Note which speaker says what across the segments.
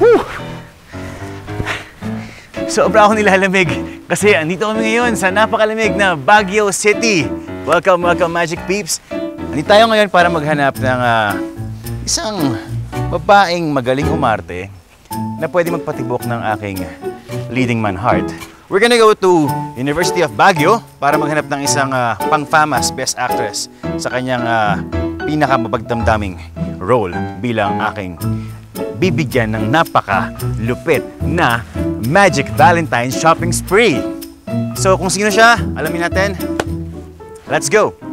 Speaker 1: Whew! Sobra ako nilalamig kasi andito kami ngayon sa napakalamig na Baguio City. Welcome, welcome Magic Peeps. Andito tayo ngayon para maghanap ng ah, isang babaeng magaling umarte na pwede magpatibok ng aking leading man heart. We're gonna go to University of Baguio para maghanap ng isang ah, pang-FAMAS Best Actress sa kanyang uh, pinakamapagdamdaming role bilang aking bibigyan ng napaka-lupit na Magic Valentine's Shopping Spree. So kung sino siya, alamin natin. Let's go!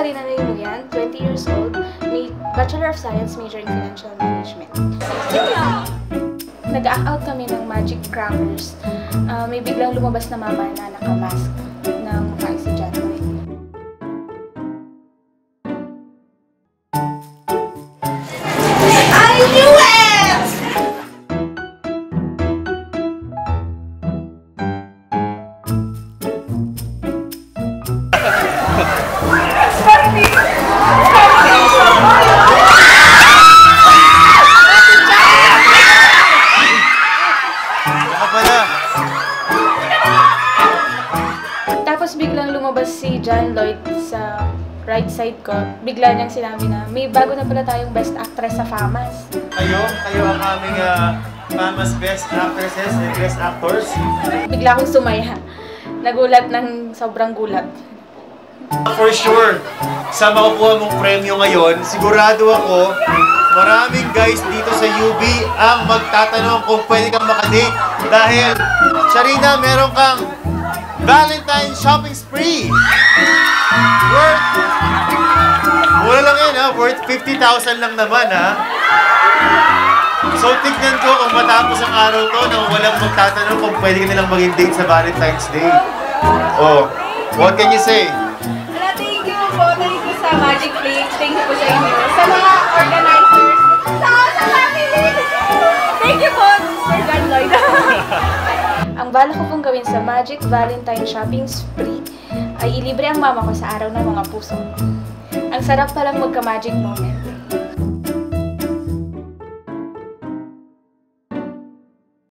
Speaker 2: Jarina Nalimuyan, 20 years old, may Bachelor of Science major in Financial Management. Nag-act out kami ng Magic Crackers. Ah, may biglang lumabas na mama na nakamask ng mukha si John
Speaker 1: pala!
Speaker 2: Tapos biglang lumabas si John Lloyd sa right side ko. Bigla niyang sinabi na, may bago na pala tayong best actress sa FAMAS.
Speaker 1: Kayo, kayo ang aming uh, FAMAS Best Actresses and Best Actors.
Speaker 2: Bigla akong sumaya. Nagulat ng sobrang gulat.
Speaker 1: For sure, sa makukuha mong premyo ngayon, sigurado ako, maraming guys dito sa UB ang magtatanong kung pwede kang makadate dahil, Sharina, meron kang Valentine shopping spree! Worth, mura lang yan ha, worth 50,000 lang naman ha. So, tignan ko kung matapos ang araw to na walang magtatanong kung pwede ka nilang maging date sa Valentine's Day. Oh, what can you say?
Speaker 3: Wala, thank you po. Thank you sa Magic Flix. Thank you po sa inyo. Sa mga organizers. Sa sa family. Thank you po.
Speaker 2: Ang bala ko pong gawin sa Magic Valentine Shopping Spree ay ilibre ang mama ko sa araw ng mga puso. Ang sarap palang magka-magic moment.